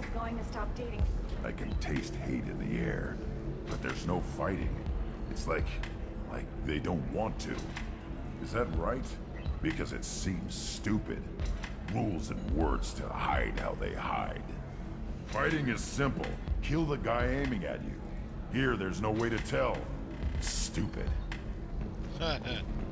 just going to stop dating. I can taste hate in the air, but there's no fighting. It's like, like they don't want to. Is that right? Because it seems stupid. Rules and words to hide how they hide. Fighting is simple. Kill the guy aiming at you. Here, there's no way to tell. Stupid.